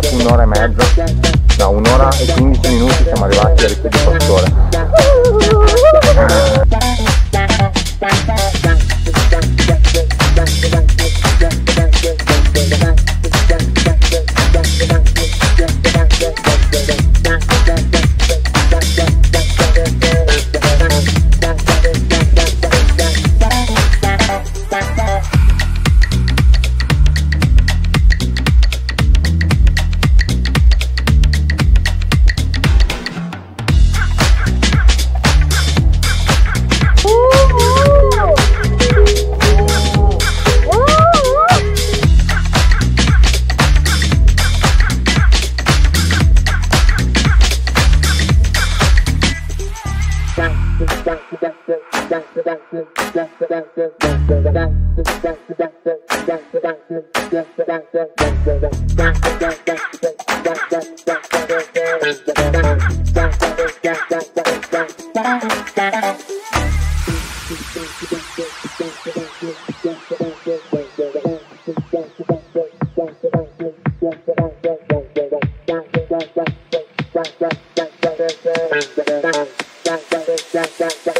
dopo un'ora e mezza, no un'ora e 15 minuti siamo arrivati al ricco di Pastore. the back. that, that that, that, that.